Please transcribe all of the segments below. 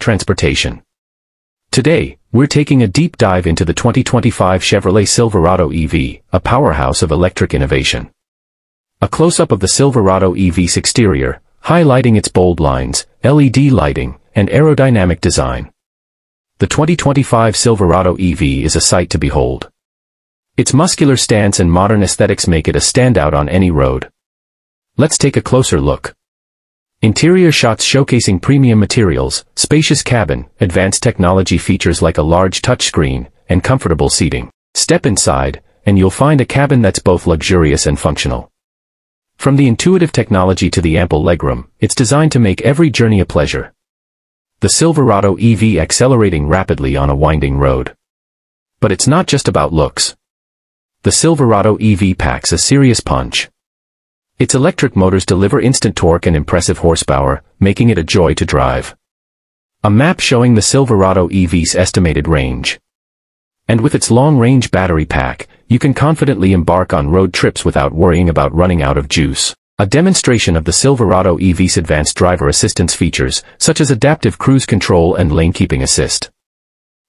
transportation. Today, we're taking a deep dive into the 2025 Chevrolet Silverado EV, a powerhouse of electric innovation. A close-up of the Silverado EV's exterior, highlighting its bold lines, LED lighting, and aerodynamic design. The 2025 Silverado EV is a sight to behold. Its muscular stance and modern aesthetics make it a standout on any road. Let's take a closer look. Interior shots showcasing premium materials, spacious cabin, advanced technology features like a large touchscreen, and comfortable seating. Step inside, and you'll find a cabin that's both luxurious and functional. From the intuitive technology to the ample legroom, it's designed to make every journey a pleasure. The Silverado EV accelerating rapidly on a winding road. But it's not just about looks. The Silverado EV packs a serious punch. Its electric motors deliver instant torque and impressive horsepower, making it a joy to drive. A map showing the Silverado EV's estimated range. And with its long-range battery pack, you can confidently embark on road trips without worrying about running out of juice. A demonstration of the Silverado EV's advanced driver assistance features, such as adaptive cruise control and lane keeping assist.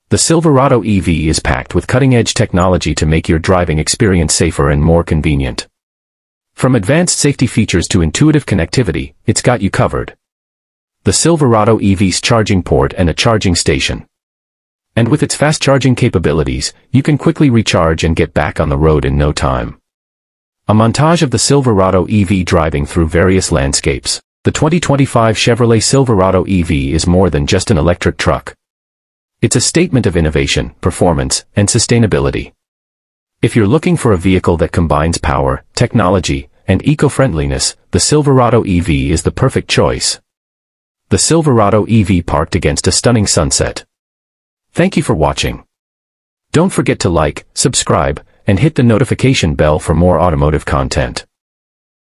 The Silverado EV is packed with cutting-edge technology to make your driving experience safer and more convenient. From advanced safety features to intuitive connectivity, it's got you covered. The Silverado EV's charging port and a charging station. And with its fast charging capabilities, you can quickly recharge and get back on the road in no time. A montage of the Silverado EV driving through various landscapes. The 2025 Chevrolet Silverado EV is more than just an electric truck. It's a statement of innovation, performance, and sustainability. If you're looking for a vehicle that combines power, technology, and eco-friendliness, the Silverado EV is the perfect choice. The Silverado EV parked against a stunning sunset. Thank you for watching. Don't forget to like, subscribe, and hit the notification bell for more automotive content.